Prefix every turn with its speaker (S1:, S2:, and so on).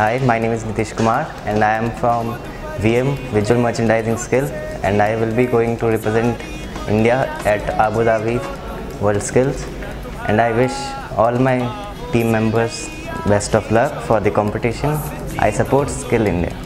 S1: Hi, my name is Nitish Kumar and I am from VM Visual Merchandising Skill and I will be going to represent India at Abu Dhabi World Skills and I wish all my team members best of luck for the competition. I support Skill India.